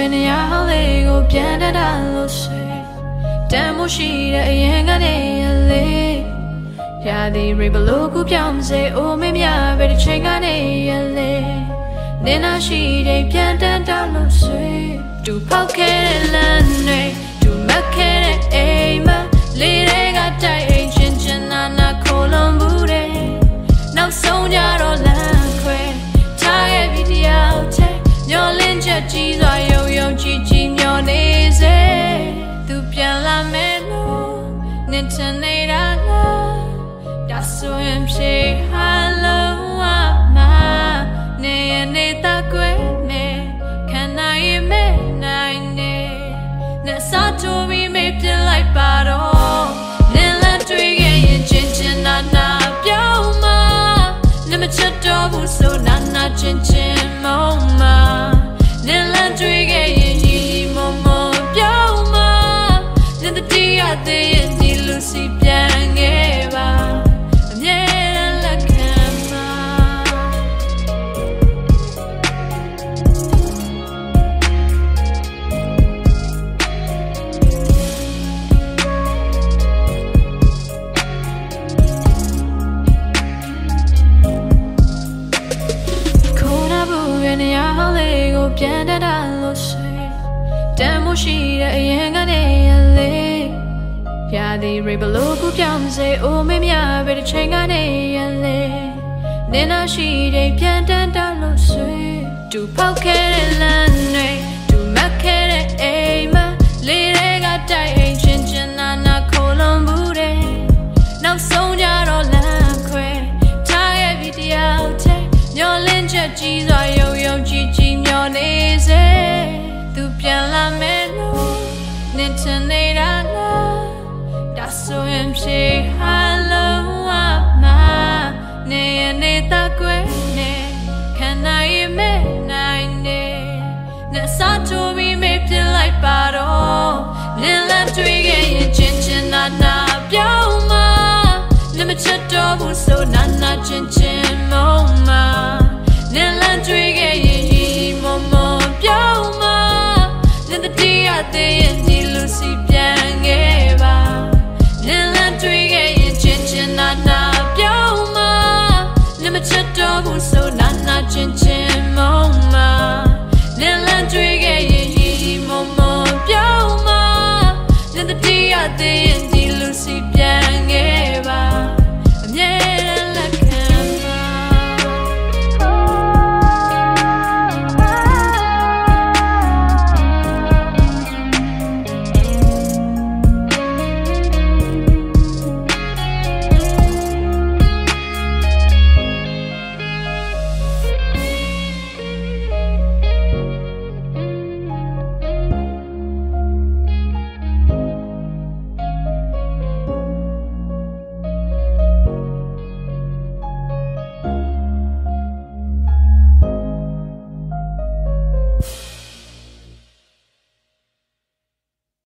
ရဲ့နေရာလေးကိုပြန်တတ်တာလို့ဆိုတမ်းမရှိတဲ့အရင်ကနေရလေရာဒီရေဘလို့ကူပြောင်းစေအိုမင်းများပဲတစ်ချိန်ကနေရလေနင်းနာရှိတဲ့ပြန်တတ်တာလို့ဆိုတူဖောက်ခဲ့တဲ့လမ်းတွေ နေချင်နေတာလားဒါဆိုရင်ဖြေဟာလုံးဝမနေရနေတဲ့ကွယ်နေခံနိုင်ရမယ်နိုင်နေနဲ့စားတူပြီးမေးပြလိုက်ပါတော့နင်လက်တွေ့ရဲ့ရင်ချင်းချင်းနာနာပြောင်းမနမချတ်တော့ဘူးဆိုနာနာချင်းချင်းမုံမနင်လက်တွေ့ရဲ့ရင်ရီရီမုံမုံပြောင်းမနင်တတိယသေးရဲ့ဒီလူ စီပြန်ခဲ့ပါအမြဲတမ်းလက်ခံမှာခုနဘူးရဲ့နေရာလေးကိုပြန်တတ်တာလို့ဆိုတမ်းမရှိတဲ့အရင်ကနေရလေ ရာဒီရေဘလို့ကူပြောင်းစေအိုမင်းများပဲတစ်ချိန်ကနေရလေနင်းနာရှိတဲ့ပြန်တတ်တာလို့ဆိုတူဖောက်ခဲ့တဲ့လမ်း ဆိုရင်ဖြေဟာလုံးဝမနေရနေတဲ့ကွယ်နေခံနိုင်ရမယ်နိုင်နေနဲ့စားချိုးပြီးမေးပြလိုက်ပါတော့နင်လက်တွေ့ရဲ့ရင်ချင်းချင်းနာနာပြော